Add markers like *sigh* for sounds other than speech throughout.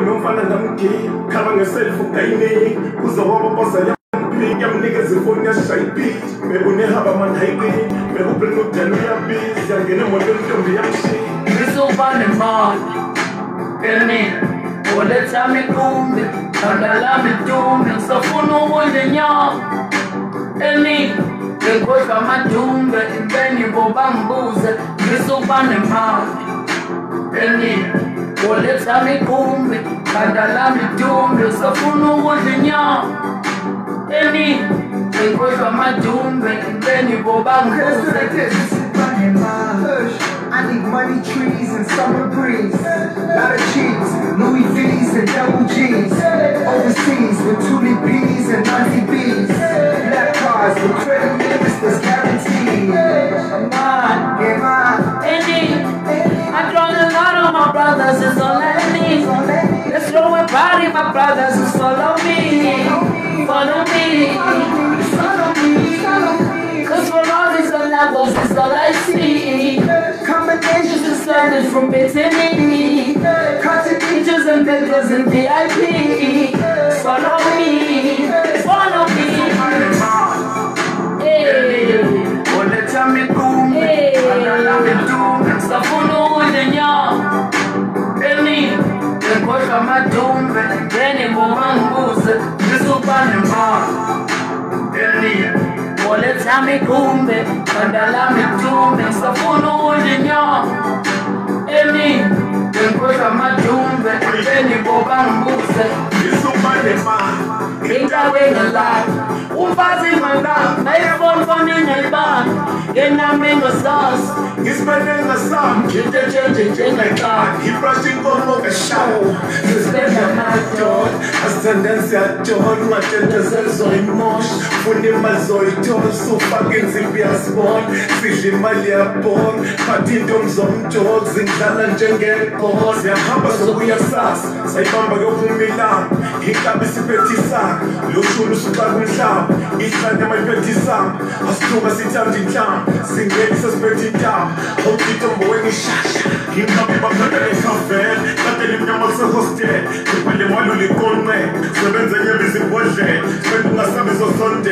nomfana ngamgiyi khaba ngeselfu kayineki kuzowaboboza yamnikeza ifoni yashaya ibiti bekunehaba manhayiqini bekubrini udela uyabizi yangena emotweni ntombi yamshiya ndisufane mona emina kuleta mikumbi, kanda la mitumbi, safunu wodinya eni enkoywa majumbe eni bobanguze I need money trees and summer breeze. Lot of cheese, Louis V's and double G's. Overseas with Tuli B's and Nazi B's. Black cars with credit limits that's guaranteed. Man, on, get on my brothers, it's all I need. Let's throw a party, my brothers, just follow me. Follow me. Follow me, follow me. Cause for all these levels, it's all I see. Combinations Just learning from Bethany. Teachers and builders and VIP. Follow me. Follow me. Hey. uletha mikumbi Hey. uphelile ngiqoshwa amadumbe ngeninguma ngibuse ngisubane mbono elile olethami iqumbe khanda lami iqumbe ngisafuna ukudla inyoma elile Nkoza madumbe njengoba ngibuse Ngisuperman indawo engalala umfazi mangaba ayebona ufana engayibanga yenami engasazi ngisibele ngasam ngitetshenje njengexana ibrashi inkomo ngeshawo zisibele amadoda asisendensi yadoda ungatente zezoyimosha ngifune mazoyithola usufake inzimbi yasibona sidla imali yabona phathi intombi zomjozi zindlala njengebhola siyahamba sokuya kusasa sayibamba se ilanga inkabi sibethisana loshulu usixaka umhlaba ihlane mayibethisana asithuka sithanda inhlamba singeni sesibetha intaba awuthithombo wenishasha hoste. baphepele esavele katele colme, kusehostel ibhale walule iqonqe sebenze nyebe izimbodlela sebentungasabi zosonde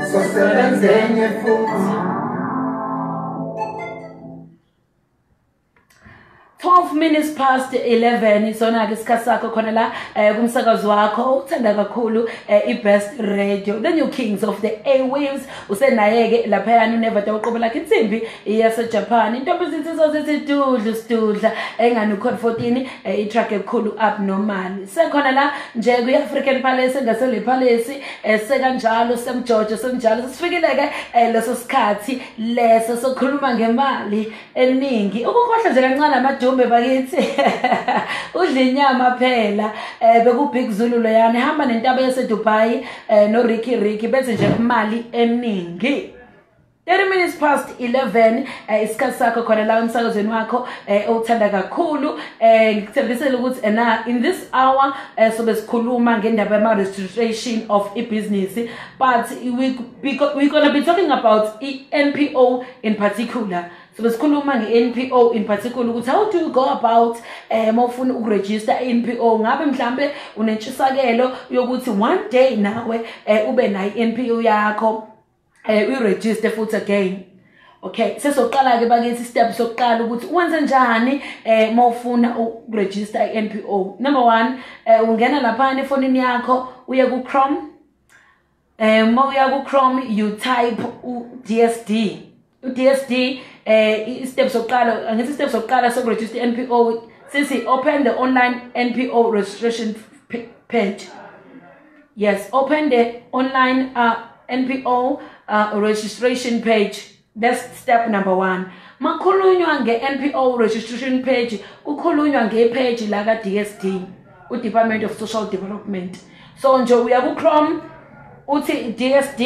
sustenance zenye fungu 12 minutes past 11 isona ke isikhathi sakho khona la eh, kumsakazo wakho uthanda kakhulu eh, i-best radio the new kings of the airwaves. Usenaye-ke laphayana unevada uqobo lakhe insimbi yasejapan. Intombi zinsizwa zithi dudlu sidudla engani ucode 14 eh, itrack ekhulu abnormal. Sekhona la nje kwi-african palace engasele palace eh, sekanjalo semjojo senjalo sesifikile-ke eh, leso sikhathi leso sokhuluma ngemali eningi ukukhohlwa nje kancane amadumbe bakithi *laughs* udla inyama phela um bekubig zulu loyani hamba nentaba yasedubai um noricky ricky bethi nje imali eningi. 30 minutes past 11 eh, isikhathi sakho khona la emsakazweni wakho eh, owuthanda kakhulu. Eh, ngikuthembisele ukuthi ena in this hour eh, sobe sikhuluma ngendaba yama-registration of ibhizinisi but we, we, we're gonna be talking about i-npo in particular. Sobe sikhuluma nge-npo in particular ukuthi how do you go about um ufuna ukurejista i-npo ngabe mhlambe unentshisakelo yokuthi one day nawe um ube nayo i-npo yakho eh uyiregister futhi again. Okay sesoqala ke bakithi step sokuqala ukuthi wenze njani eh mawufuna ukuregister i-NPO number 1 eh ungena lapha efonini yakho uye ku Chrome eh mawuya ku Chrome you type u DSD u DSD eh step sokuqala angithi step sokuqala sokuregister i-NPO sithi open the online NPO registration page yes open the online uh, NPO uh, registration page. That's step number one. Makhulunywa nge-NPO registration page, kukhulunywa nge-page la ka-DSD. ku-department of social development so nje uya ku-chrome uthi dsd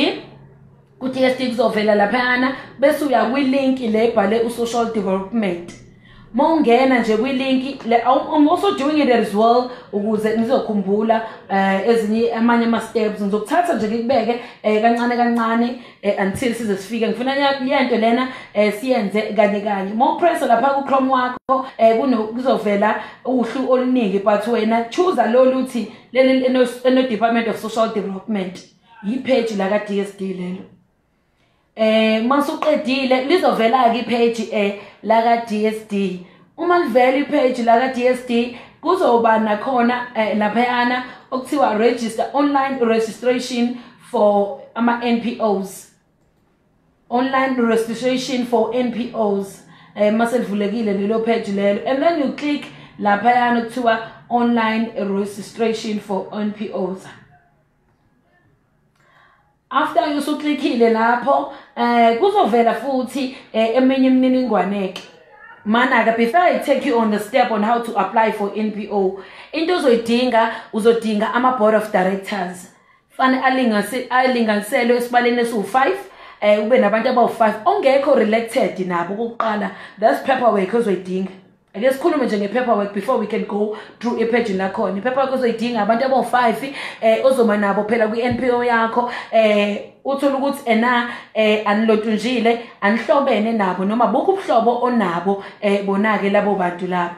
ku-dsd kuzovela laphayana bese uya kwilink le ebhale u-social development uma ungena nje kwilinki I'm also doing it as well ukuze ngizokhumbula eh ezinye amanye ama steps ngizokuthatha nje ngikubeke eh kancane kancane eh, until size sifike ngifuna lento lena eh siyenze kanye kanye uma upress lapha ku Chrome wakho eh kuzovela uhlu oluningi but wena choose lo luthi leli eno department of social development yipage la ka DSD lelo eh masuqedile lizovela ke ipage eh la ka DSD uma livela ipage la ka DSD kuzoba nakhona eh, laphayana okuthiwa register online registration for ama NPOs online registration for NPOs eh maselivulekile lelo page lelo. And then you click laphayana kuthiwa online registration for NPOs after usuklickile lapho eh kuzovela futhi eh, eminye imininingwane ke mana ke before i take you on the step on how to apply for NPO into ozoyidinga uzodinga ama board of directors. Fane alingase alinganiselwe esibaleni esiwu5 eh ube nabantu abawu5 ongekho reelected nabo kokuqala that's paperwork ozoyidinga. Ake sikhulume nje nge-paperwork before we can go through ipage lakhona. I-paperwork ozoyidinga abantu abawu-five eh ozoma nabo phela kwi-npo yakho eh uthola ukuthi ena eh anilotunjile anihlobene nabo noma bukho ubuhlobo onabo eh bona-ke labo bantu labo.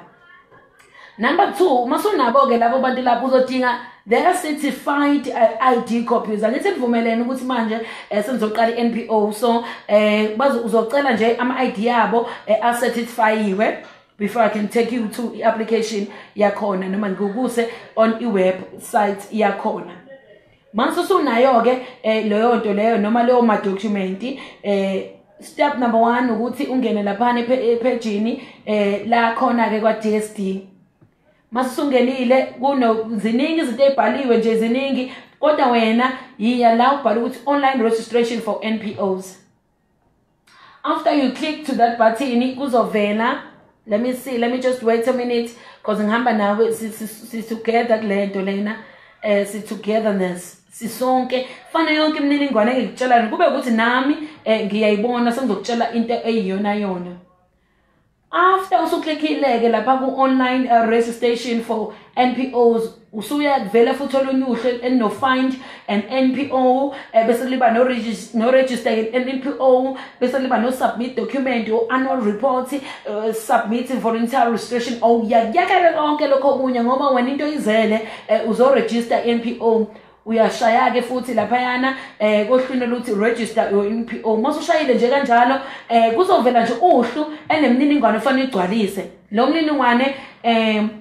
Number two masunabo-ke labo bantu lapho uzodinga their certified uh, ID copies. Angithi nivumelene ukuthi manje eh, senizoqala i-NPO so eh uzocela nje ama ID yabo eh, acertifyiwe before I can take you to i-application yakhona noma ngikukuse on i-website yakhona. Mase usunayo-ke um leyo nto leyo noma leyo madokhumenti um step number one ukuthi ungene laphana ephejini um la khona-ke kwa-d s d. Mase usungenile ziningi izinto ey'bhaliwe nje ziningi kodwa wena yiya la ubhala ukuthi online registration for npos after you click to that button kuzovela let me see let me just wait a minute because ngihamba nawe si-together kule nto lena um si-togetherness sisonke fana yonke imininingwane engikutshelani kube ukuthi nami um ngiyayibona sengizokutshela into eyiyona yona. After usuklikhile-ke lapha ku-online uh, registration for NPOs usuya kuvela futhi olunye uhle eno-find an NPO eh, bese liba no-register NPO bese liba no-submit document o-annual report uh, submit voluntary registration. Awuyakuyakele konke lokho okunye ngoba wena into izele uh, uzoregister NPO uyashaya-ke futhi laphayana um kohlwini oluthi register your NPO uma usushayile nje kanjalo um kuzovela nje uhlu enemininingwane ofanele igcwalise. Lo mniningwane um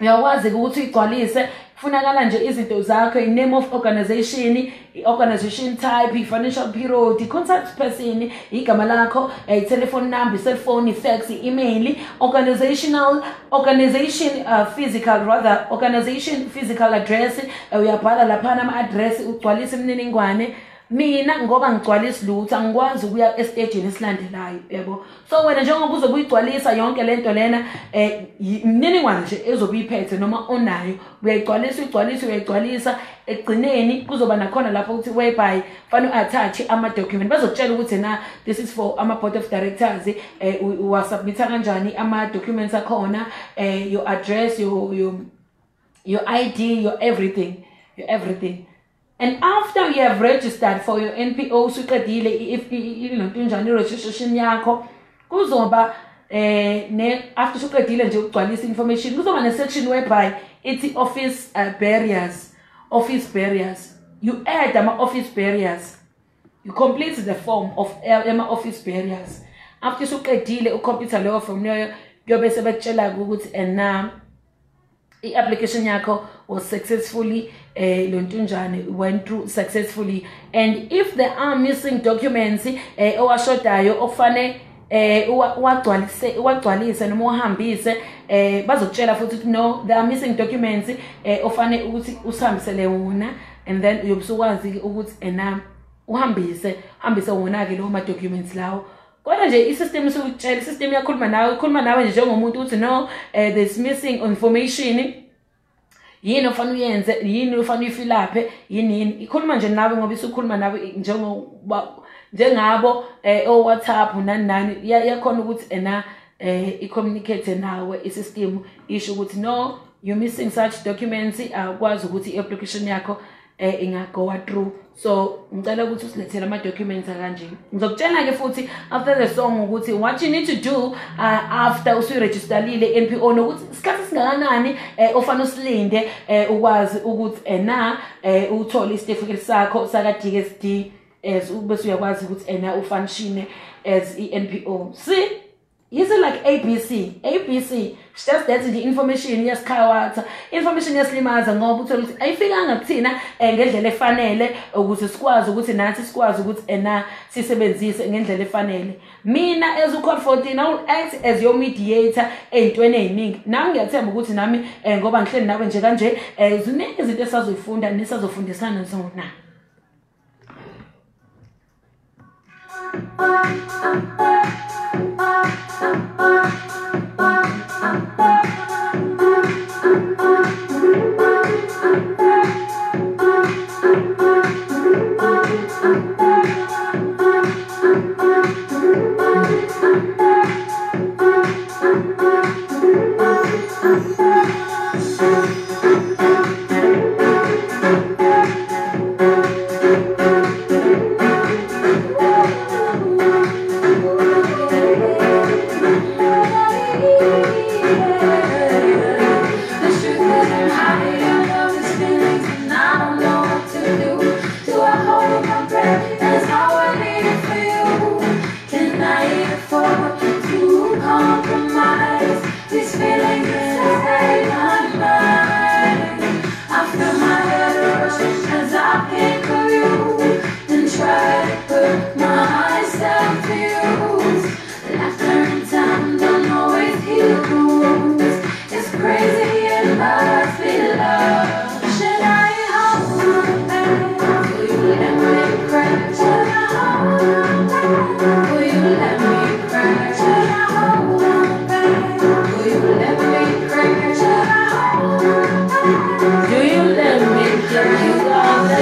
uyakwazi-ke ukuthi uyigcwalise. Kufunakala nje izinto zakho i-name of organization i-organization type i-financial period i-contact person igama lakho i-telephone number i-cellphone i-fax i-email organizational organization uh, physical rather organization physical address uh, uyabhala laphana ama-address ugcwalise imininingwane mina ngoba ngigcwalisa lutho angikwazi ukuya estageni esilandelayo yabo so wena njengoba uzobe uyigcwalisa yonke lento lena eh imininingwane nje ezobe uyiphethe noma onayo uyayigcwalisa uyigcwalisa uyayigcwalisa ekugcineni kuzoba nakhona lapho ukuthi whereby fanele u-attach ama-document bazokutshela ukuthi na this is for ama-board of directors eh uwasubmitha kanjani ama-documents akhona eh your address your, your, your id your everything your everything. And after you have registered for your NPO usuqedile ilonto njani registration yakho. Kuzoba eh ne after usuqedile nje ukugcwalisa information kuzoba ne section whereby ithi office uh, barriers office barriers. You add ama office barriers. You complete the form of ama office barriers. After usuqedile ucomputer leyo form leyo kuyobe sebekutshela ukuthi and now i-application yakho was successfully eh lontunjane went through successfully. And if there are missing documents eh owashodayo okufane eh uwagcwalise uwagcwalise noma uhambise eh bazokutshela futhi ukuthi no there are missing documents eh ofane ukuthi usihambisele wona. And then uyobusukwazi ukuthi ena uhambise hambise wona ke lawo ma documents lawo. Kodwa nje isystem isukutshela isystem yakhuluma nawe ikhuluma nawe nje njengomuntu ukuthi no uh, there's missing information. Yini ofana uyenze? Yini ofana uyifilaphe? Yini yini? Ikhuluma nje nawe ngoba isukhuluma nawe njengoba njengabo eh o WhatsApp nani. Nani yakhona ukuthi ena eh i-communicate nawe i-system. Isho ukuthi no you missing such documents. Akwazi ukuthi i-application yakho eh ingagoa through so ngicela ukuthi usilethele ama documents akanje. Ngizokutshela ke futhi after the song ukuthi what you need to do uh, after usuregisterlile NPO nokuthi isikhathi singakanani eh ofana usilinde eh ukwazi ukuthi ena eh uthole isitifiketi sakho saka DSD as bese uyakwazi ukuthi ena ufunctione as i-NPO see? Is it like ABC? ABC just that nje information yesikhawatha information yesilimaza ngoba uthola ukuthi ayifikanga kuthina eh, ngendlela efanele ukuze sikwazi ukuthi nathi sikwazi ukuthi ena sisebenzise ngendlela efanele. Mina as ucode 14 I will act as your mediator ey'ntweni ey'ningi. Nami ngiyathemba ukuthi nami eh, ngoba ngihleli nawe nje kanje eh, ziningi izinto esazoyifunda nisazofundisana zona. Bye.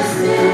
Christmas.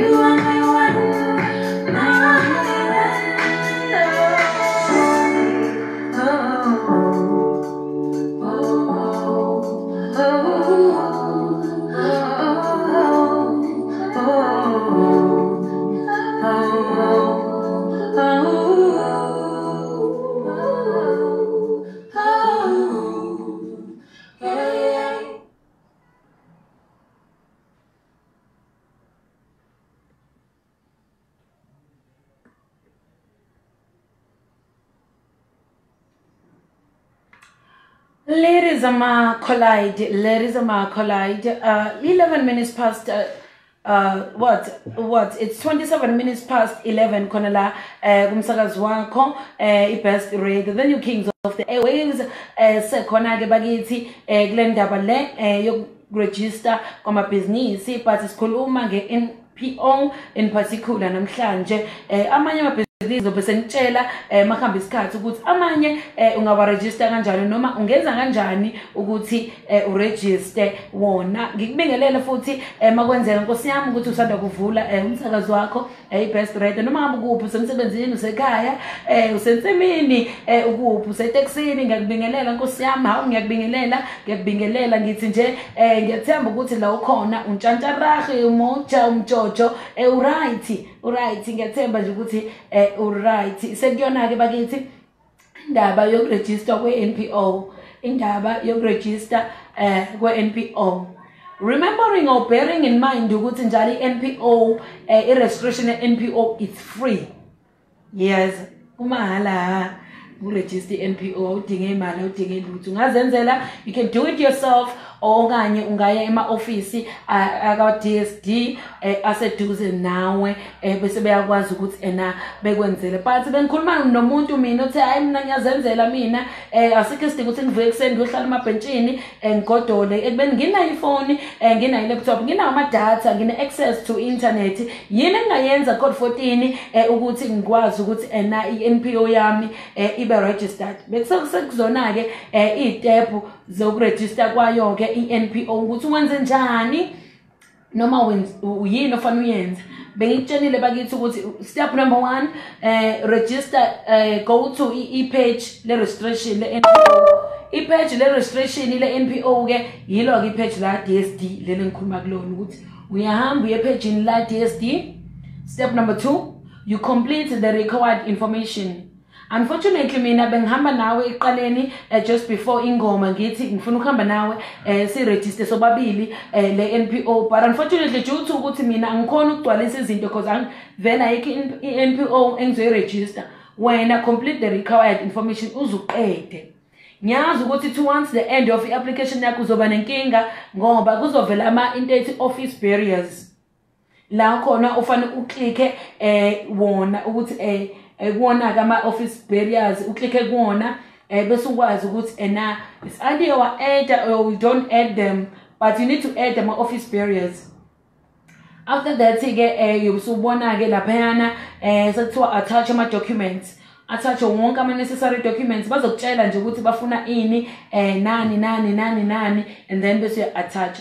You are Ladies collide, ladies collide. Uh, 11 minutes past. Uh, uh what what it's 27 minutes past 11 khona la eh kumsakazi wakho eh ibest radio the new kings of the airwaves eh sekhona ke bakithi kule ndaba le yokuregister kwamabhizinisi but sikhuluma nge NPO in particular namhlanje amanye amabhizinisi lizobe senitshela eh makhamba isikhathi ukuthi amanye eh ungawaregister kanjani noma ungenza kanjani ukuthi eh uregister wona. Ngikubingelele futhi eh makwenzeka. Nkosi yami ukuthi usanda kuvula eh umsakazo wakho eh best radio noma ngabe kuphi usemsebenzini usekhaya eh usensemini eh ukuphi useteksini ngiyakubingelela Nkosi yami. Hawu ngiyakubingelela ngiyakubingelela. Ngithi nje eh ngiyathemba ukuthi la ukhona untshantsharahe umoja umjojo eh uright. Uright ngiyathemba nje ukuthi eh uright. Sekuyona ke bakithi indaba yokuregister kwe-NPO indaba yokuregister eh kwe-NPO remembering or bearing in mind ukuthi njalo i-NPO eh, i-registration ye-NPO is free. Yes kumahala uregister i-NPO awudinge imali awudinge lutho. Ungazenzela you can do it yourself okanye ungaya ema-ofisi aka-DSD eh, aseduze nawe eh, bese beyakwazi ukuthi ena bekwenzele. But bengikhuluma nomuntu mina uthi hayi mina ngiyazenzela mina. Eh, asikho isidingo ukuthi ngivuke ekuseni ngiyohlala emabhentshini ngigodole. Ekubeni nginayo ifoni nginayo i-laptop nginawo amadatha ngine-access to internet. Yini engingayenza code 14 ukuthi ngikwazi ukuthi ena i-NPO yami ibe registered? Bekusekuzona-ke iy'tephu zokuregister kwayo-ke i-NPO ukuthi wenze njani noma yini ofana uyenze. Bengikutshenile bakithi ukuthi step number one eh register eh go to i-page le-registration le-NPO i-page le-registration le-NPO ke yilo-ke i-page la DSD leli ngikhuluma kulona ukuthi uyahamba uye ephejini la DSD step number two you complete the required information unfortunately mina bengihamba nawe eqaleni uh, just before ingoma ngithi ngifuna ukuhamba nawe uh, siregister sobabili uh, le NPO but unfortunately due to ukuthi mina angikhona ukugcwalisa izinto because angivela ayikho i-NPO engizoyiregister wena complete the required information uzuqede. Ngiyazi ukuthi towards the end of i-application yakho uzoba nenkinga ngoba kuzovela ama-into ethi office barriers. La khona ufanele uklikhe eh wona ukuthi eh kuwona-ke ama-office barriers uklikhe kuwona um bese ukwazi ukuthi ena it's either wa-adda or you don't add them but you need to add ama-office barriers. After that-ke um yobusubona-ke laphayana um sekuthiwa attach ama-documents attach wonke ama-necessary documents bazokutshela nje ukuthi bafuna ini um nani nani nani nani and then bese uya-attach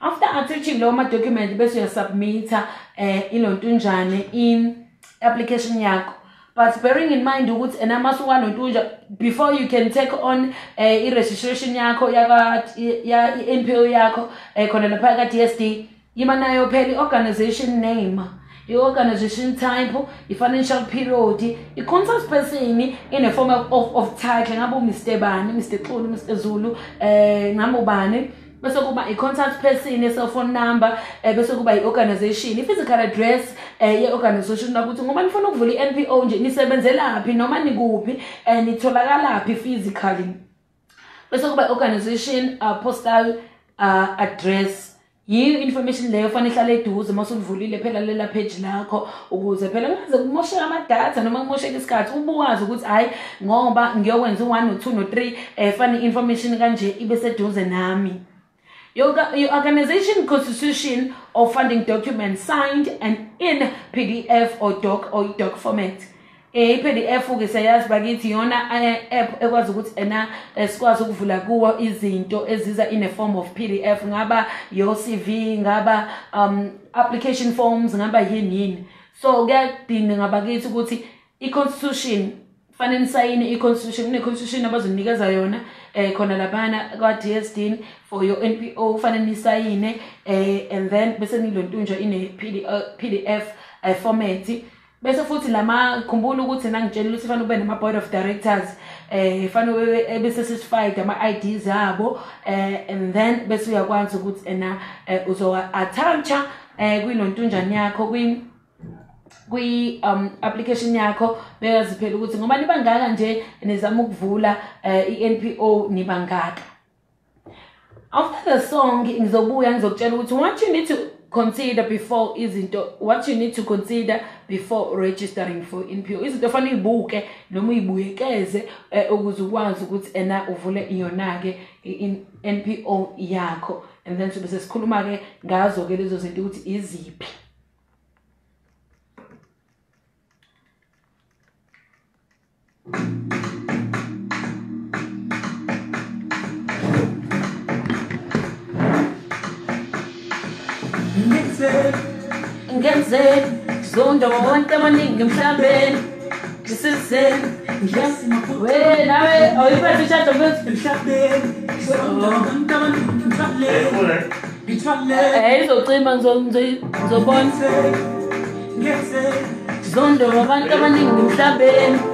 after attaching lawo ma-document bese uyasubmitha um ilontunjane in application yakho. But bearing in mind ukuthi ena masuka nontunja before you can take on uh, i-registration yakho i-NPO yakho uh, khona lapha ka-DSD yima nayo phela i-organization name i-organization type i-financial period i-contact person in a form of, of, of title ngabe umr bani mr xulu mr zulu um ngabe ubani bese kuba i-contact person i-cellphone number um bese kuba i-organization i-physical address um ye-organization nakuthi ngoba nifuna ukuvula i-NPO nje nisebenzelaphi noma nikuphi um nitholakalaphi physically. Bese kuba i-organization uh, postal uh, address. Yiyo information leyo fanele ihlale eduze uma usulivulile phela lela page lakho ukuze phela kungaze kumosheke amadatha noma kumosheke isikhathi ubuwazi ukuthi hhayi ngoba ngiyokwenza u-one no-two no-three um fane i-information kanje ibe seduze nami. Your, your organization constitution or funding document signed and in PDF or doc or doc format. i-PDF ke siyayazi bakithi iyona app ekwazi ukuthi ena sikwazi ukuvula kuwo izinto eziza in a form of PDF ngaba your CV ngaba um application forms ngaba yini yini so kuyadinga ngabakithi ukuthi i-constitution fanele nisayine i-constitution kune-constitution abazonikeza yona eh khona laphana kwa-DSD for your NPO fanele nisayine eh and then bese nilontunjwa ine PDF eh, format. Bese futhi lama khumbula ukuthi nangitshela ukuthi fanele ube nama board of directors eh fanele bese certified ama IDs abo eh and then bese uyakwazi ukuthi ena uzo attach eh kwilontunjani yakho kwi kwi um application yakho beyazi phela ukuthi ngoba nibangaka nje nizama ukuvula eh, i-NPO nibangaka. After the song ngizobuya ngizokutshela ukuthi what you need to consider before izinto what you need to consider before registering for NPO izinto fanele uyibuke noma uyibuyekeze eh, ukuze ukwazi ukuthi ena uvule yona ke i-NPO yakho. And then sobe sesikhuluma ke ngazo ke lezo zinto ukuthi iziphi. Ngenzen, zonda wante mani ngumshaben. Kisisen, yes na we, oh you better chat about ngumshaben. Zonda wante mani ngumshaben. Hey, so three man zonda zonda. Ngenzen, zonda wante mani ngumshaben.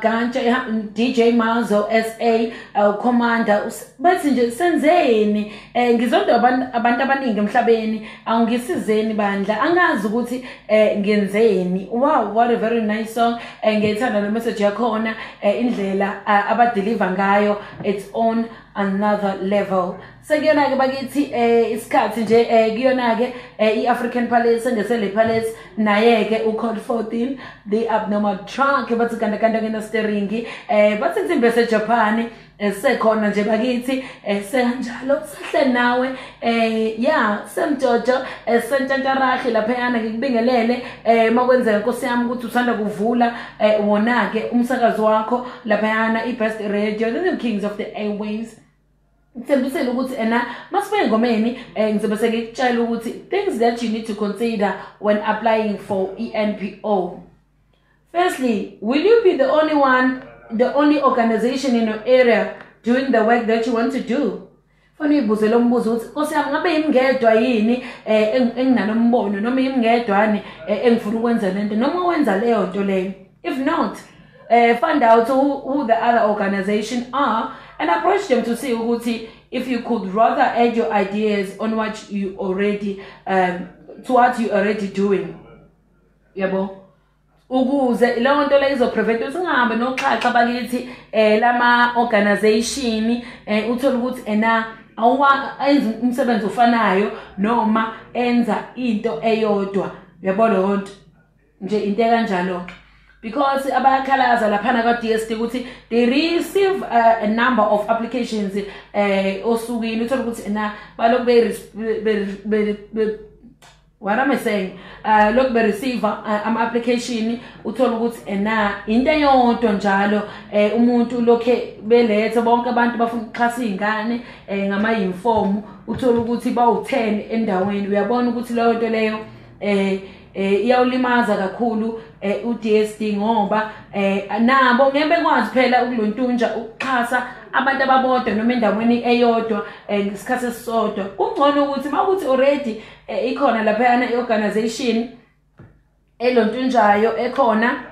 Ganja yeah, DJ Mazo SA Commander us- bathi nje senzeni? Eh ngizonda abantu abaningi emhlabeni awungisizeni bandla. Angazi ukuthi eh ngenzeni. Wow what a very nice song. Eh ngiyithanda le message yakhona. Eh, indlela abadeliver ngayo it's on. Another level. Sekuyona ke bakithi eh isikhathi nje eh kuyona ke eh, i-African Palace ngesele Palace naye ke uCode 14 the abnormal trunk bathi kanda kanda kena steering eh bathi insimbi yaseJapan eh, sekhona nje bakithi eh, sekanjalo sahle nawe eh ya semjojo eh, sentantarahi laphayana ngikubingelele eh makwenzeka nkosi yami ukuthi usanda kuvula eh, wona ke umsakazo wakho laphayana i-best radio the kings of the airwaves ngithembisele ukuthi ena masibuye engomeni um ngizobe sengikutshela ukuthi things that you need to consider when applying for e-npo firstly will you be the only one the only organization in your area doing the work that you want to do? Fanele uyibuze lo mbuzo ukuthi nkosi yami ngabe yimngedwa yini um enginanombono noma yimngedwane um engifuna ukwenza lento noma wenza leyo nto leyo? If not uh, find out who, who the other organization are and approach them to see ukuthi if you could rather add your ideas on what you already um, to what you already doing. Yabo ukuze leyo nto leyo izoprevent ukuthi ungahambe noxhaxa bakithi um lama organization um uthole ukuthi ena enza umsebenzi ofanayo noma enza into eyodwa. Yabo leyo nto? Nje into ekanjalo-ke. Because abayakhalaza laphana kwa-DSD ukuthi they receive uh, a number of applications uh, osukwini uthole ukuthi na balokhu what am I saying? Uh lokhu be receive uh, ama application uthola ukuthi ena into eyodwa njalo eh umuntu lokhe belethe bonke abantu bafuna ukuxhasa izingane eh ngama uniform uthola ukuthi bawu10 endaweni. Uyabona ukuthi leyo nto leyo eh eh iyawulimaza kakhulu eh uDSD ngoba eh nabo ngeke bekwazi phela ukulontunja ukuxhasa abantu ababodwa noma endaweni eyodwa eh, ngesikhathi esisodwa. Kungcono ukuthi mawukuthi already eh, ikhona lapha i-organization elontunjayo ekhona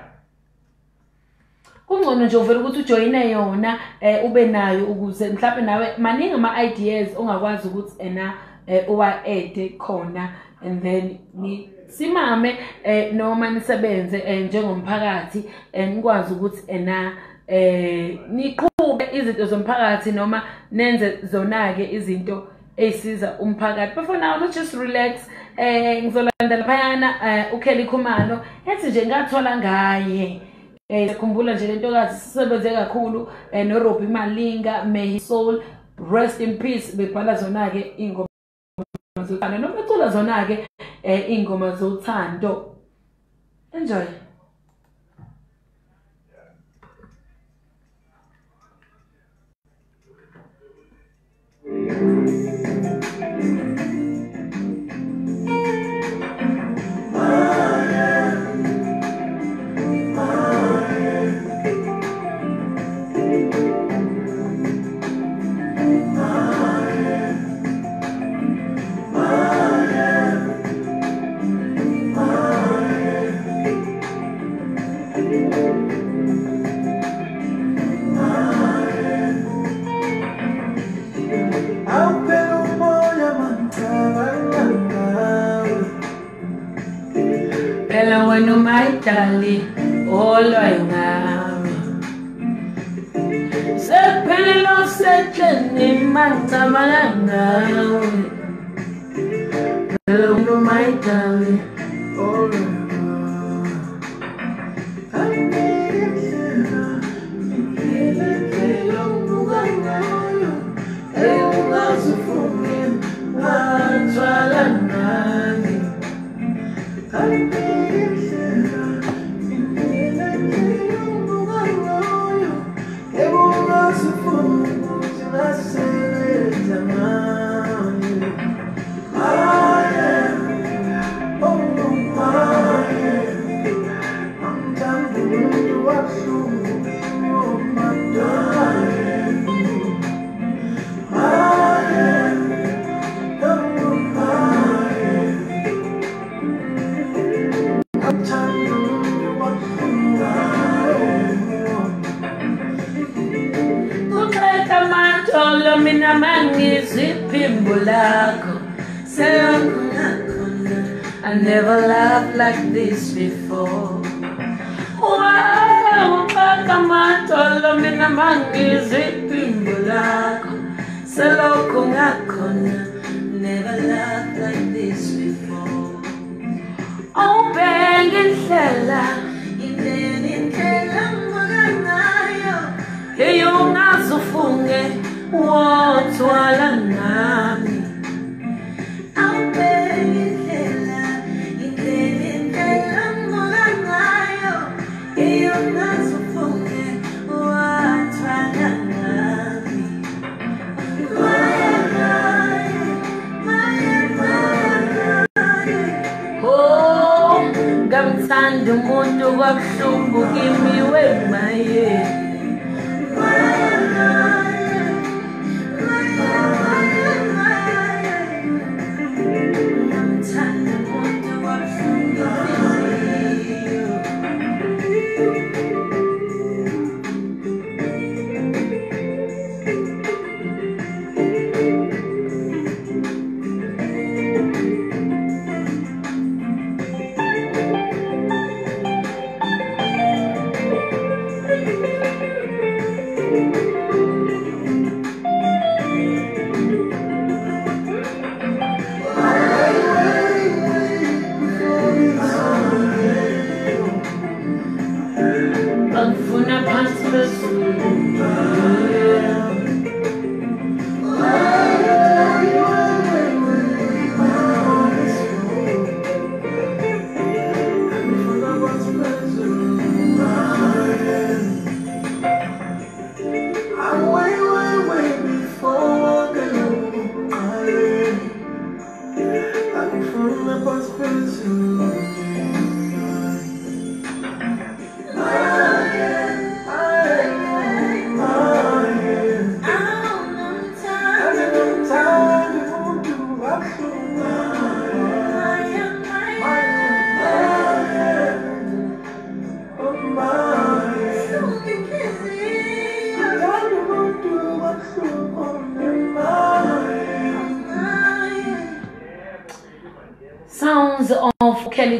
kungcono nje uvela ukuthi ujoyine yona eh ube nayo ukuze mhlawumbe nawe maningi ama ideas ongakwazi ukuthi ena eh, uwa add khona and then ni simame eh noma nisebenze eh, njengomphakathi eh, nikwazi ukuthi ena eh niqhube izinto zomphakathi noma nenze zonake izinto ezisiza umphakathi. But for now let's just relax eh ngizolanda laphayana uKelly Khumalo ethi nje ngathola ngaye. Eh khumbula nje lento kazi sisebenze kakhulu no Robbie Malinga may his soul rest in peace bebhala zona ke ingoma zothando noma ecula zona-ke um eh, iy'ngoma zothando enjoy vitally all around. Sepele lo setle ni now.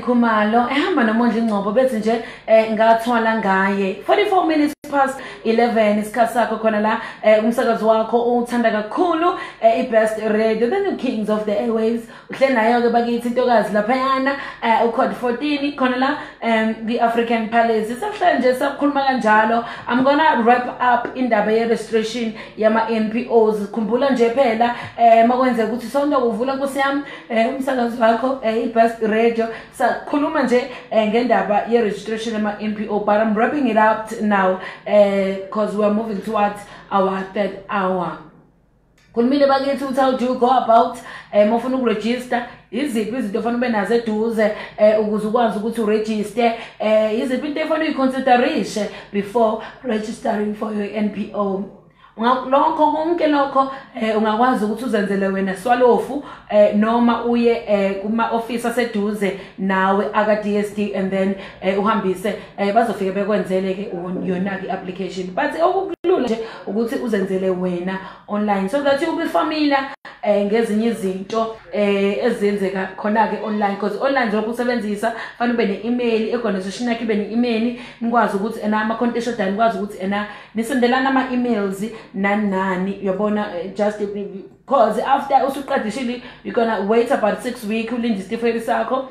Of Kelly Khumalo ehamba nomondla ingcobo bethi nje eh, ngathola ngaye. 44 minutes past 11 isikhathi sakho khona la eh, umsakazi wakho uthanda kakhulu eh, i-best radio the new kings of the airwaves. Uhle nayo-ke bakithi intokazi laphayana eh, ucode 14 khona la um, the-african palace. Sahlale nje sakhuluma kanjalo. I'm gonna wrap up indaba ye-registration yama-npos khumbula nje phela um makwenzeka ukuthi sonto kuvula nkosi yami um umsakazi wakho um i-best radio. Sakhuluma nje um ngendaba ye-registration yama-npo but i'm wrapping it up now because we're moving towards our third hour. Khulumile bakithi ukuthi how do you go about um ufuna ukurejista iziphi izinto ofana ube nazo eduze um ukuze ukwazi ukuthi urejiste um iziphi into efana uyiconsiderishe before registering for your npo Unga- lokho konke lokho eh, ungakwazi ukuthi uzenzele wena swalofu eh, noma uye eh, kuma-ofisi aseduze nawe aka-dsd and then uhambise eh, bazofike bekwenzele-ke yona-ke i-application. But okulula nje ukuthi uzenzele wena online. So that you'll be familiar eh, ngezinye izinto eh, ezenzeka khona-ke online. Because online njengoba usebenzisa fanele ube ne-email i-organisation yakho ibe ne-email nikwazi ukuthi ena ama-content eshodayo nikwazi ukuthi ena nisendelana ama-emails nani nani uyabona eh, just because after usuqedishile you're gonna wait about six week ulinde isitifiketi sakho.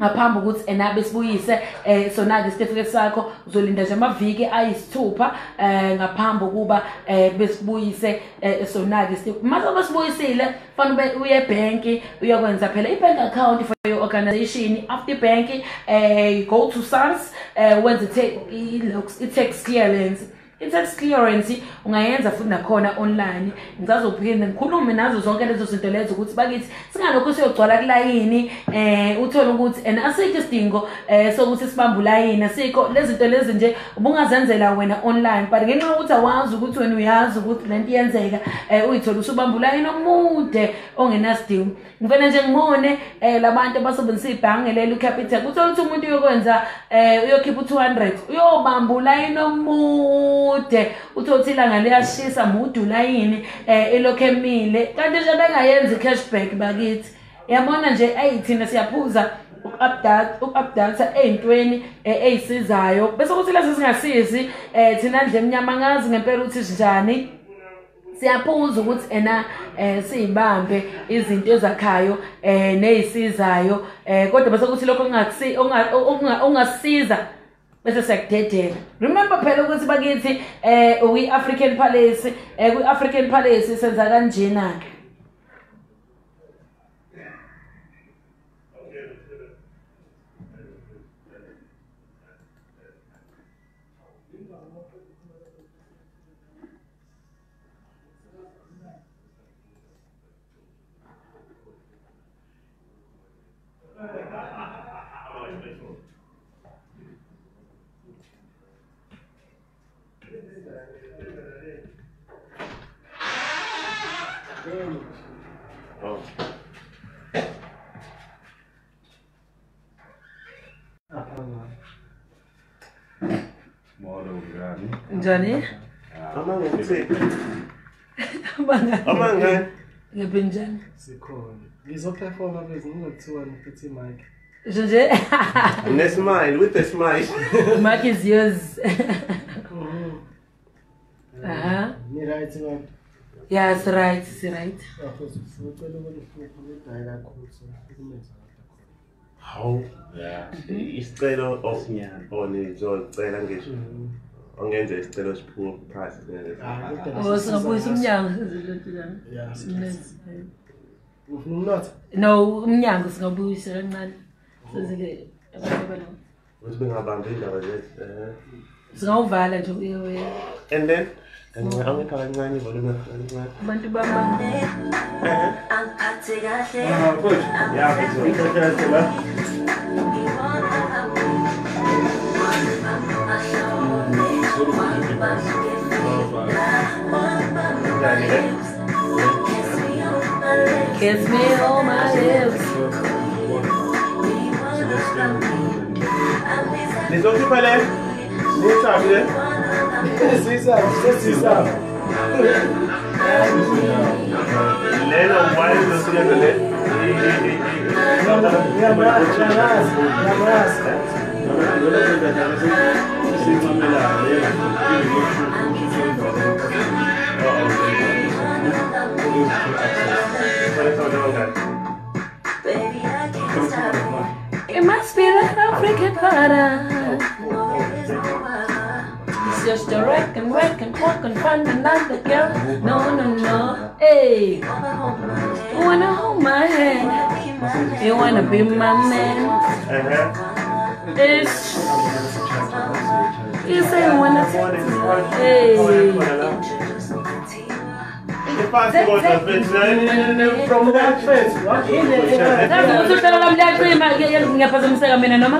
ngaphambi ukuthi enabe sibuyise um eh, sona-ke isitifiketi sakho uzolinda nje amaviki ayisithupha um ngaphambi kokuba um besibuyise um sona-ke masobe sibuyisile fanele ube uye ebhenki uyokwenza phela i-bank account for your organization. After bank um go to sars um wenze i-tax clearance. I-tax clearance ungayenza futhi nakhona online. Ngizazophinde ngikhulume nazo zonke lezo zinto lezo ukuthi bakithi singalokhu siyogcwala kulayini eh uthole ukuthi and asikho isidingo eh sokuthi sibambe ulayini asikho lezi zinto lezi nje ubungazenzela wena online. But ngenxa yokuthi awazi ukuthi wena uyazi ukuthi lento iyenzeka eh uyithola usubamba ulayini omude ongenasidingo. Ngivele nje ngibone eh labantu abasebenzisa ibhange lelo capital uthola ukuthi umuntu uyokwenza eh uyokhipha u200 uyobamba ulayini omude uthola ukuthi ilanga liyashisa mude ulayini eh elokhu emile. Kanti nje bengayenzi cashback bakithi yabona nje ayithina siyaphuza uku-update uku-update ey'ntweni eh, ey'sizayo. Bese kuthi lezi zingasizi um thina ndle emnyama ngazi ngempela ukuthi sinjani? Siyaphuza ukuthi ena eh siyibambe izinto ezakhayo eh nezisizayo eh kodwa bese kuthi lokho ongakusi ongasiza bese siyakudedela remember phela ukuthi bakithi eh uyi-african palace eh kwi-african palace senza kanjena-ke? Johnny? Amanga Amanga. Amanga. Ngibenjani? Sikhona. Ngizoperforma bese ngizokuthiwa ngiphethe mic. Nje? *laughs* Ne smile with a smile. *laughs* Mic is yours. Aha. Ni right man. Yes, right, it's right. How? Yeah. It's kakhulu so ukumenza Hawu. Yeah. Isicelo osinyana. Oni ngizolicela ngisho ongenze isicelo some young? Yeah. Not. no umnyango singabuyisela encane sezike ukuthi bengabambi iy'ndaba zethu singawuvala nje and then? Angipha kancane ivolume kancane abantu bamangiphathe kahle Kiss me on my lips. Les autres palais, vous savez, c'est ça, c'est ça. Les it must be that African para It's just a wreck and wreck and walk and find another girl. No, no, no. Hey, you wanna hold my hand? You wanna be my man? Uh-huh. Eish. Isengwana. Hey. From that first. Uzohlala lami liyaqima ngiyaphazamiseka mina noma?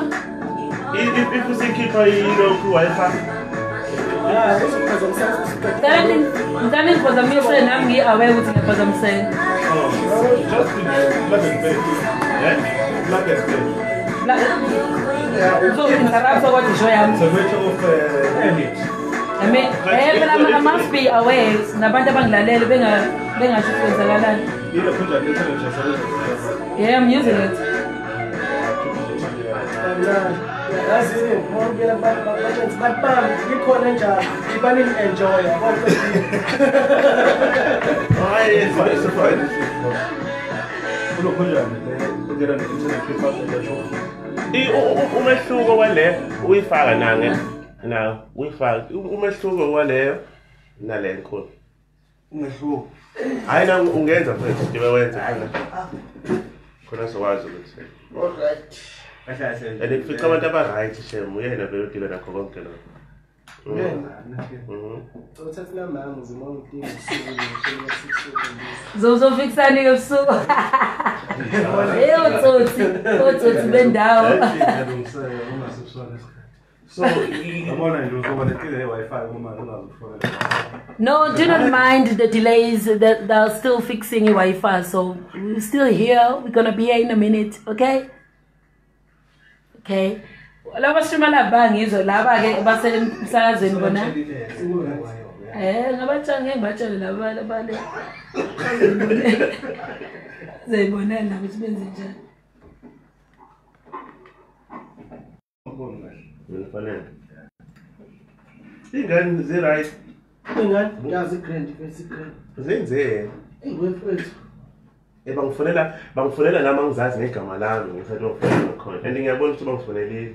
If usikhipha ilokhu Wi-Fi. Mntane ngiphazamise nami ngi-aware ukuthi ngiyaphazamiseka. Just plug and play. Plug and play. نتعرف صوتي شويه سميته في ايه لما انا must be aware nabantu abangilalele bengasho kwenzakalani yeah i'm using it yazi bonke labantu babam ikhona njalo ibani it. bonke hayi fine fine kulo kunjani ngiyakutshela ngikhetha ngisho umehluko wale uyifaka nange? Na uyifaka umehluko waleyo? Nale nkulu Umehluko. hayi na ungenza mfethu ndibe wenze khona. Khona sokwazi ukuthi. Kahle kahle. and kufica abantu aba-right shem uyena vele udile nakho konke lokho uthatha inamba uzima udinga zozofikisana ebusuku otsotsi otsotsi So, no, do not mind the delays that they're still fixing Wi-Fi. So we're still here. We're gonna be here in a minute, okay? Okay. Eh, laba shimalaba ngizo laba-ke basemsakazweni bona? Um ngabatshale ngeke ngibatshale labale zayibonela nabo ukuthi benze njani? Ngifanele iy'ngane zi-right iy'ngane yazi i-grand fesigrand zenze. Engwefethu um bangifunela bangifunela nami angizazi ngegama lami ngisathi bangifunela khona. And ngiyabona ukuthi bangifunelile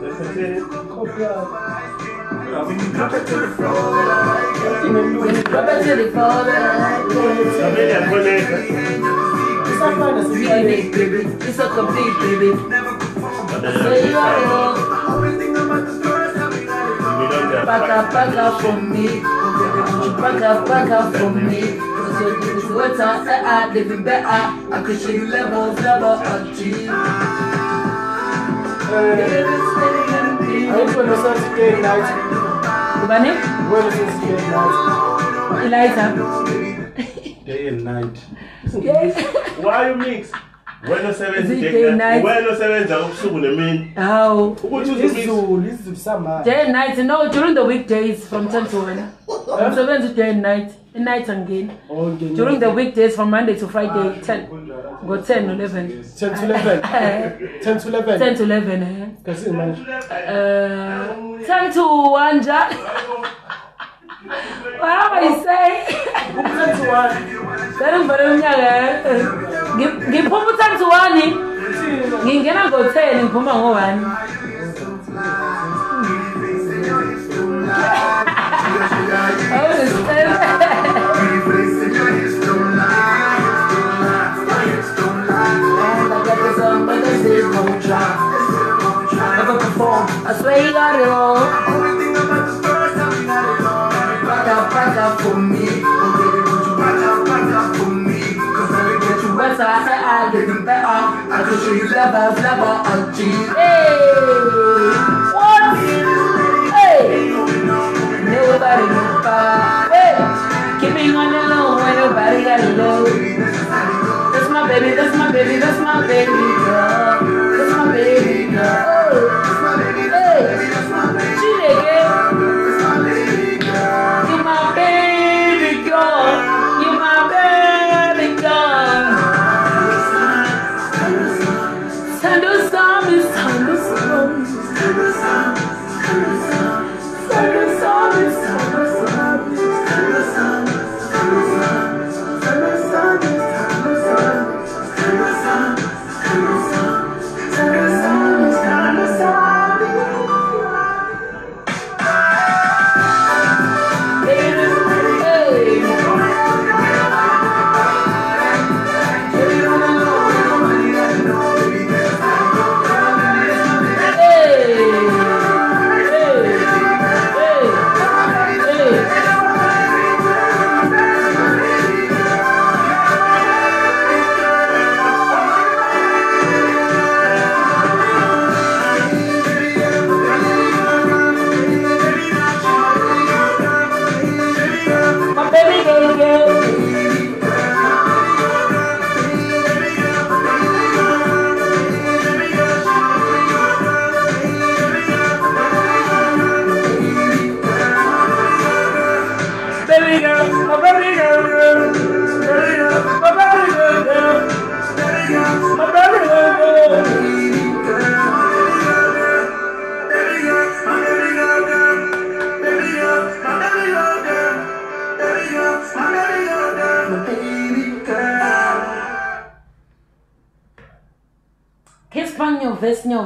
You better. I could show you levels, never achieve. ayikho nosasipeni light ubani wena sesipeni light ilighter day and night? why you mix wena osebenzawena osebenza ubusuku nemini. Hawu. Ukuthi izulu izulu samanje. Day and night. No during the weekdays from time to wena umsebenza i-day and night i-nights angeni oh, during the weekdays from monday to ah, friday ngo-ten eleven. *laughs* Ten to eleven? Ten to eleven? Ten to eleven um ten to one njani *laughs* whatever you say. Ten to one. Then eh? ngibhale umnyaka ngiphuma u-ten to one ngingena ngo-ten ngiphuma ngo-one I swear you got it all. Only thing about this first time you got it all. Back up, back up for me. Oh baby, would you back up, back up for me? Cause get better. I said I get them better. I could show you level, level, oh G. Hey, what? Hey, nobody, nobody. Hey, keeping on the when nobody got it. That's my baby, that's my baby, that's my baby.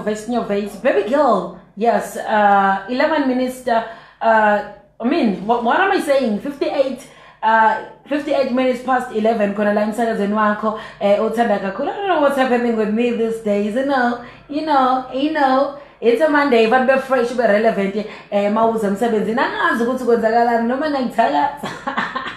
Vesnyo, Ves. Baby girl, yes, uh, 11 minutes, uh, uh, I mean, what, what am I saying? 58, uh, 58 minutes past 11, khona la emsakazweni wakho, eh, othanda kakhulu. I don't know what's happening with me these days, you know, you know, you know. It's a Monday, but be fresh, be relevant, eh, mawuze emsebenzini. Angazi ukuthi kwenzakalani noma nangithakatha. *laughs*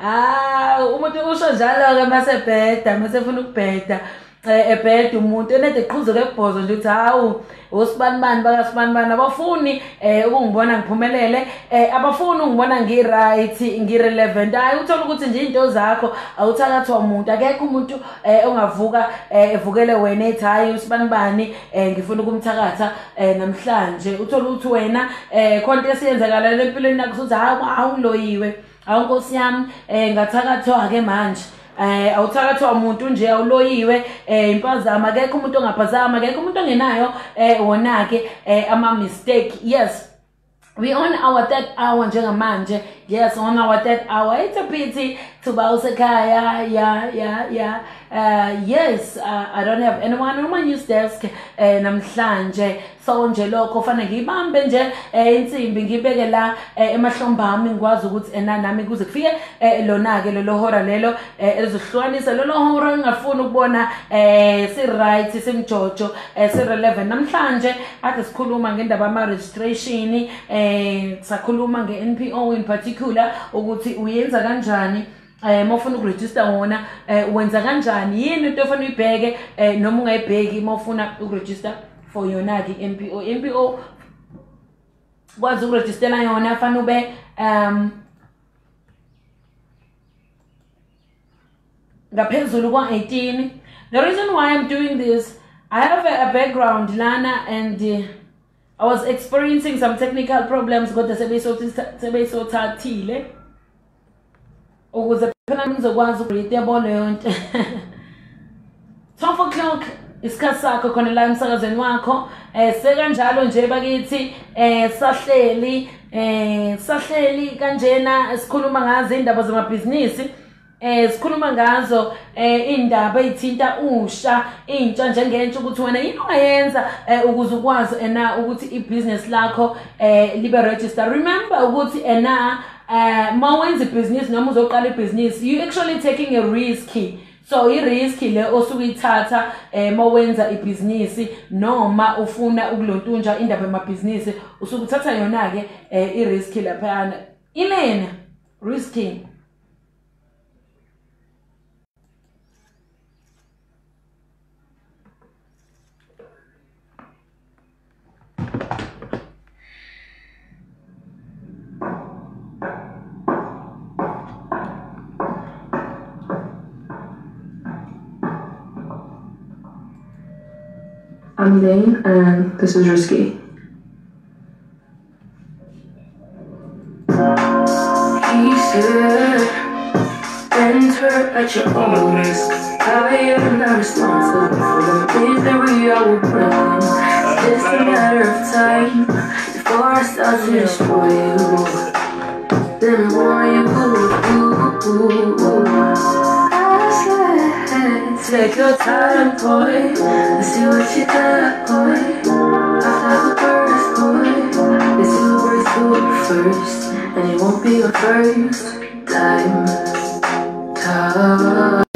Ah, umuntu usho njalo ke mase bheda, mase ufuna ukubheda. Eh, ebhede umuntu enede eqhuzuka ebhozo nje ukuthi hawu osibanibani bakasibanibani abafuni um ukungibona ngiphumelele um abafuni ungibona ngi-right ngi-relevant. Hhayi uthole ukuthi nje iy'nto zakho awuthakathwa muntu akekho umuntu um ongavuka um evukele wena ethi hhayi usibanibani um ngifuna ukumthakatha um namhlanje. Uthole ukuthi wena um khona into esiyenzakalayo empilweni yakho suthi hawu awuloyiwe hawu nkosi yami um ngathakathwa-ke manje. Eh awuthakathwa umuntu nje awuloyiwe. Eh impazama akekho umuntu ongaphazama akekho umuntu ongenayo eh wona ke eh ama mistake yes we on our third hour njengamanje. Yes on our third hour. It's a pity tuba usekhaya yeah yeah yeah uh yes uh, i don't have anyone on my news desk eh namhlanje. So nje lokho fanele ngibambe nje eh insimbi ngibeke la eh, emahlomba ami ngikwazi ukuthi ena nami kuze kufike eh, lona ke lelo hora lelo eh, elizohlukanisa lelo hora ngingafuni ukubona eh si right simjojo eh, si relevant namhlanje ade sikhuluma ngendaba ama registration eh sakhuluma nge NPO in particular ukuthi uyenza kanjani eh mawufuna ukuregister wona eh wenza kanjani? Yini into ofuna uyibheke? Eh noma ungayibheki mawufuna ukuregister for yona ke MPO MPO kwazi ukurejistela yona fanele ube um ngaphezulu kwa-18 the reason why i'm doing this i have a, a background lana and uh, i was experiencing some technical problems got kodwa sebeyisothathile ukuze phela ngizokwazi ukurate yabo leyo nto 12 o'clock isikhathi sakho khona la emsakazweni wakho. Eh sekanjalo nje bakithi eh sahleli eh sahleli kanjena sikhuluma ngazo indaba zamabhizinisi. Eh sikhuluma ngazo eh indaba ezithinta usha intsha njengentsha ukuthi wena yini ongayenza eh, ukuze ukwazi ena ukuthi ibusiness lakho eh libe register. Remember ukuthi ena eh mawenza ibhizinisi noma uzoqala ibhizinisi you actually taking a risk. So i-risk le osuke ithatha um mawenza ibhizinisi noma ufuna ukulontunja indaba yamabhizinisi usuke uthatha yona-ke um i-risk laphayana. Ilena risking. I'm Dane, and this is Risky. He said, enter at your own risk. I am not responsible for the we all will bring. It's just a matter of time before I start to destroy you. Then I warn you. Take your time, boy. Let's see what you got, boy. After the first, boy. Let's see who breaks through first. And it won't be your first time. Time.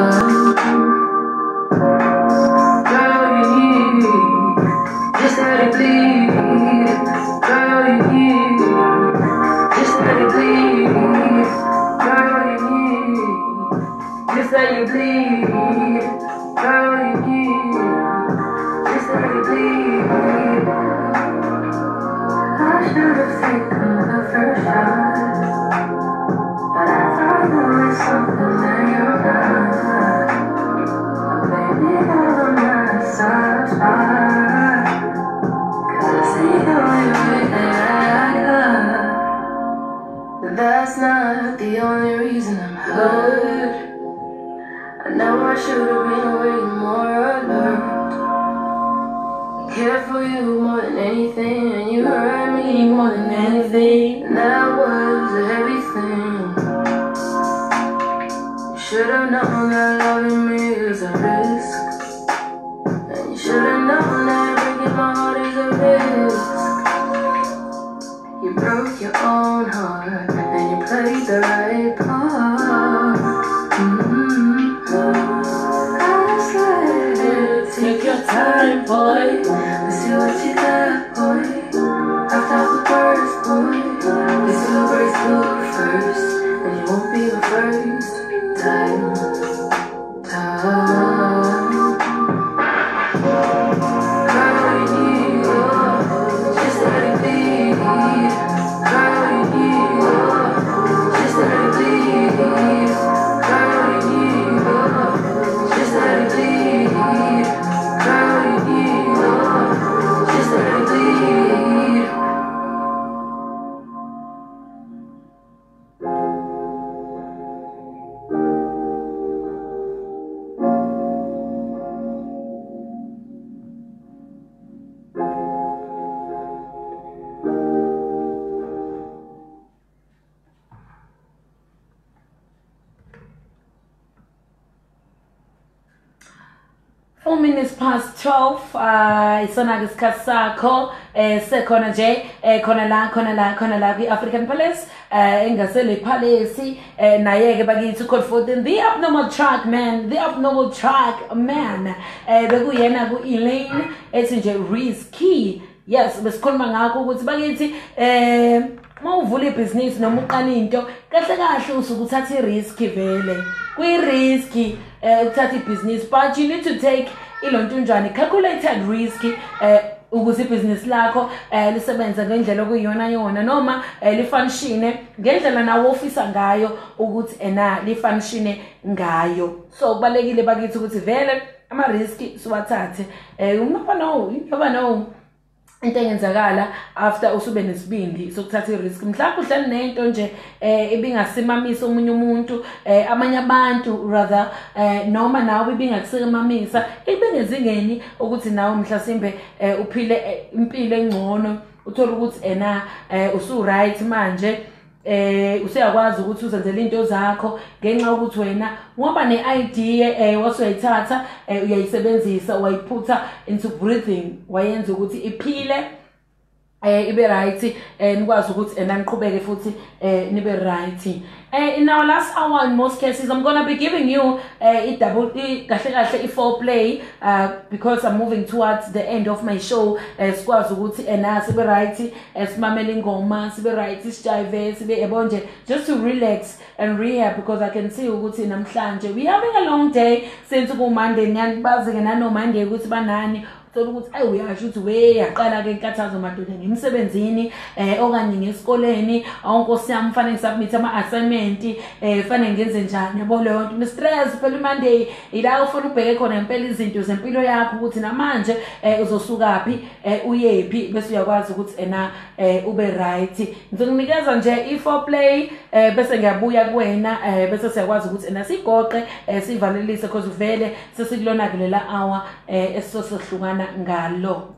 12 uh isona-ke isikhathi sakho eh sekhona nje eh khona la khona la khona la kwi-african palace eh engasele palace eh naye-ke bakithi code 14 the abnormal track man the abnormal track man eh bekuyena ku-elaine ethi nje risky yes besikhuluma ngakho ukuthi bakithi eh uma uvula ibhizinisi noma uqala into kahle kahle usuke uthatha i-risk vele. Kwi-risk eh ukuthatha ibhizinisi but you need to take ilontunjani calculated risk eh ukuze ibhizinisi lakho eh lisebenze ngendlela okuyiyona yona noma eh, lifanishine ngendlela nawe ofisa ngayo ukuthi ena lifanishine ngayo. So kubalekile bakithi ukuthi vele ama risk siwathathe. Eh you never know you never know into engenzakala after usube nesibindi sokuthatha i-risk. Mhlawumbe uhleli nento nje eh ibingasimamisa omunye umuntu eh abanye abantu rather eh noma nawe ibingakusimamisa. Ibengezingeni ukuthi nawe mhlasimbe eh, uphile eh, impilo engcono. Uthola ukuthi ena eh, usu right manje. Eh useyakwazi ukuthi uzenzele into zakho ngenxa yokuthi wena ngoba ne-idea eh wasuyayithatha eh, uyayisebenzisa wayiphutha into breathing wayenza ukuthi iphile. eh ibe right eh nikwazi ukuthi futhi eh nibe right. Eh in our last hour in most cases i'm going to be giving you eh i double kahle kahle i four play uh because i'm moving towards the end of my show. Eh sikwazi ukuthi ena sibe right eh simamele ingoma sibe right sijive sibe yabo nje just to relax and rehab because i can see ukuthi namhlanje we having a long day since ku monday. Niyanibazi ke nano monday ukuthi banani uthola ukuthi ayi uyasho ukuthi we yaqala-ke inkathazo madoda ngemsebenzini eh okanye ngesikoleni awunkosi yami fanele ngisubmit ama-assignment eh fanele ngenze njani yabo leyo nto. Mistress phela imonday ila ufuna ubheke khona ngempela izinto zempilo yakho ukuthi namanje eh uzosukaphi eh uyephi bese uyakwazi ukuthi ena eh ube right. Ngizokunikeza nje i-foreplay eh bese ngiyabuya kuwena eh bese siyakwazi ukuthi ena sigoqe eh sivalelise because vele sesikulona ke lela hour eh esisohlukana Galó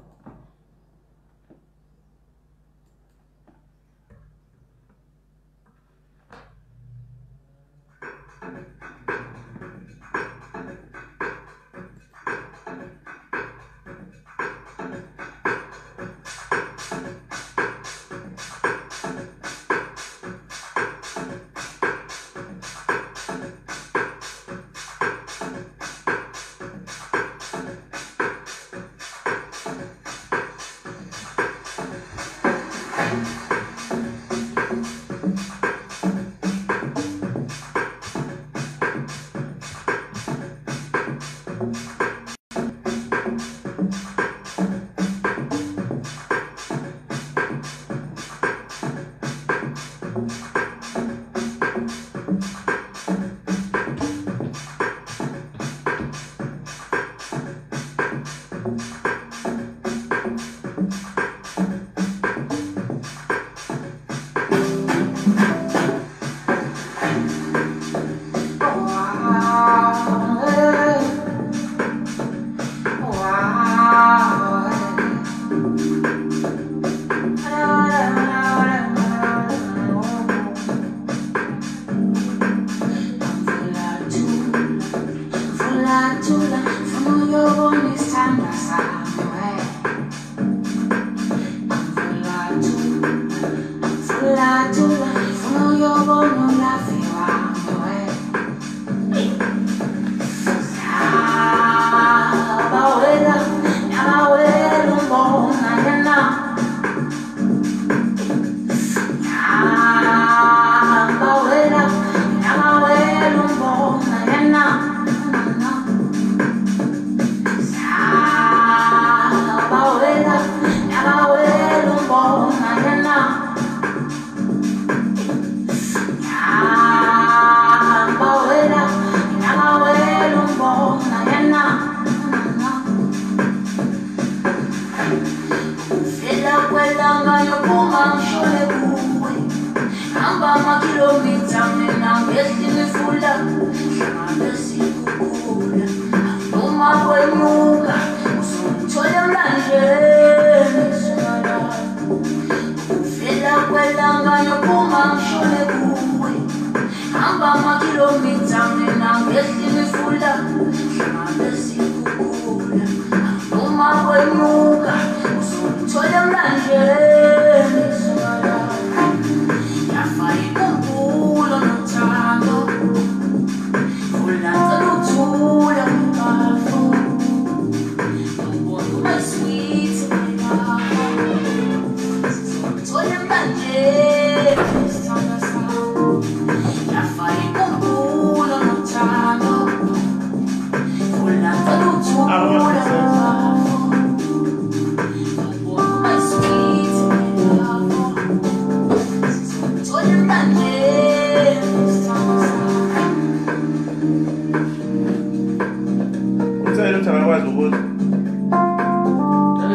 ثمن وزن بود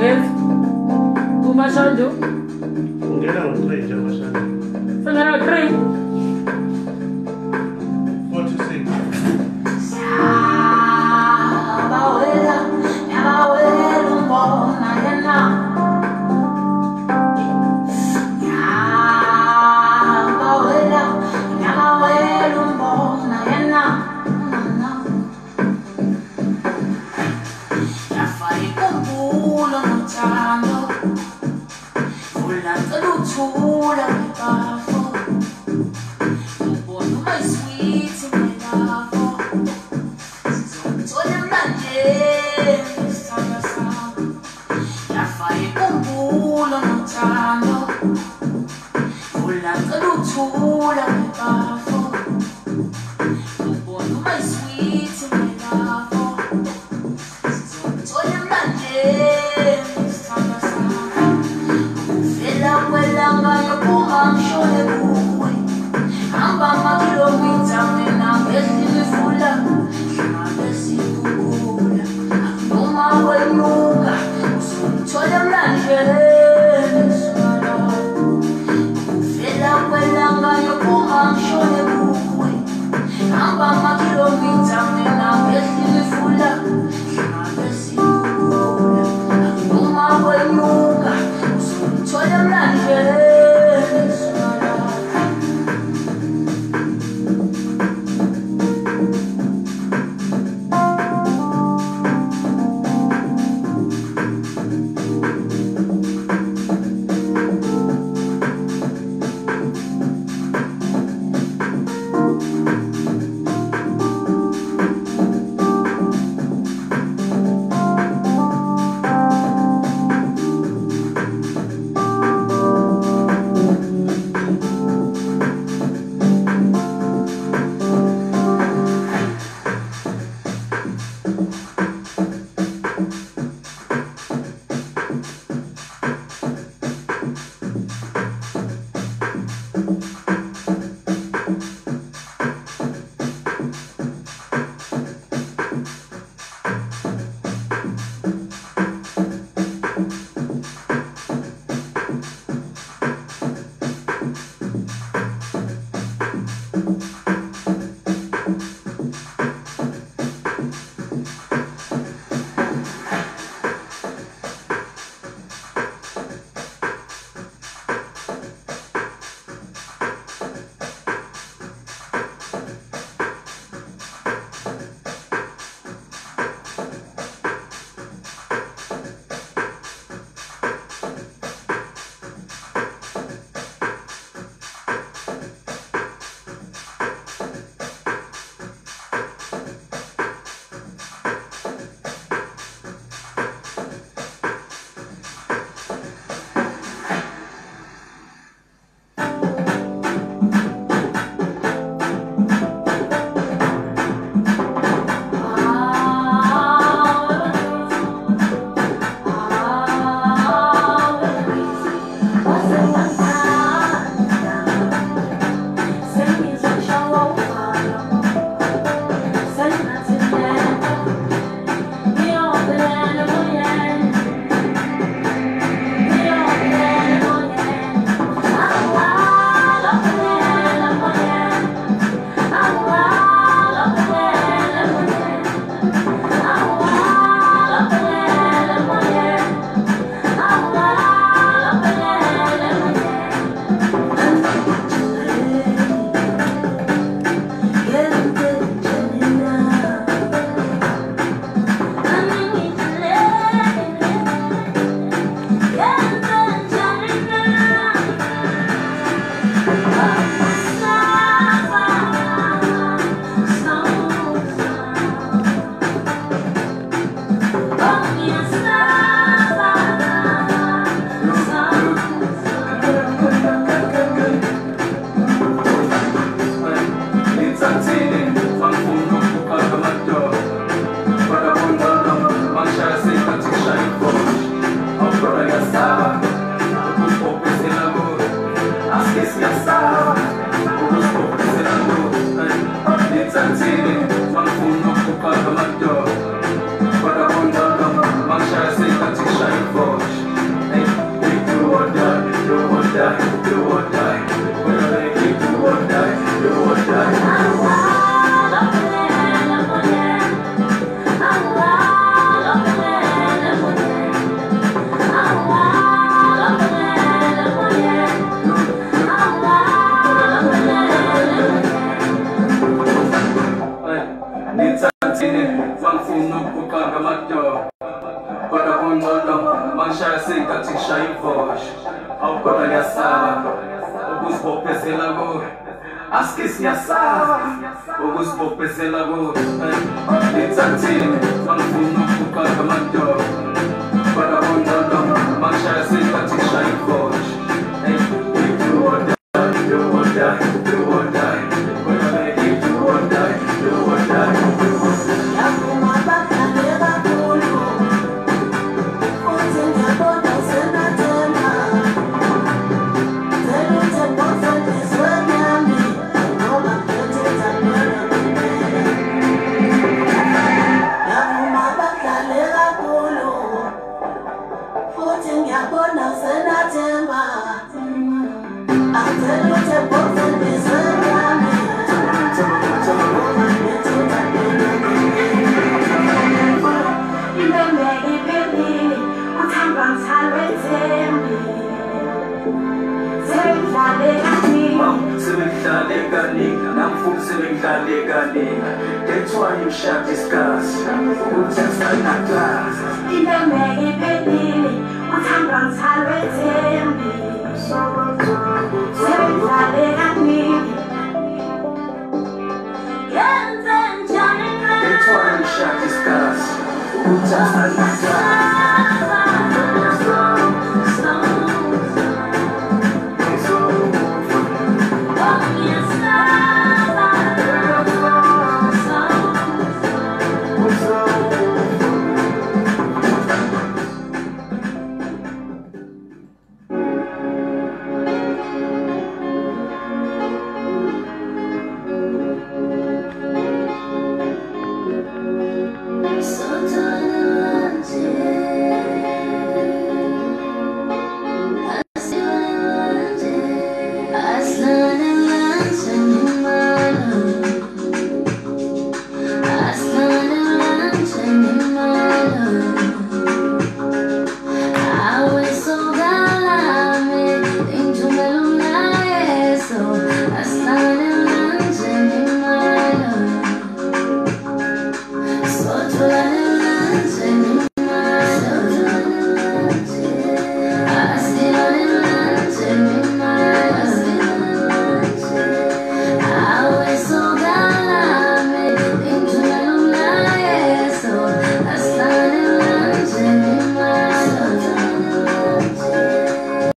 غير وما vas ونقلنا من الطريق جا ما شاندو ثمن الطريق ugalega namfuna usebengigalega-lega that's why you shall discuss uthesanaklasa inembeke iphelile uthanda ngisalwethembi sebedlale kaningi ngenze njani that's why you shall discuss uthesanaklasa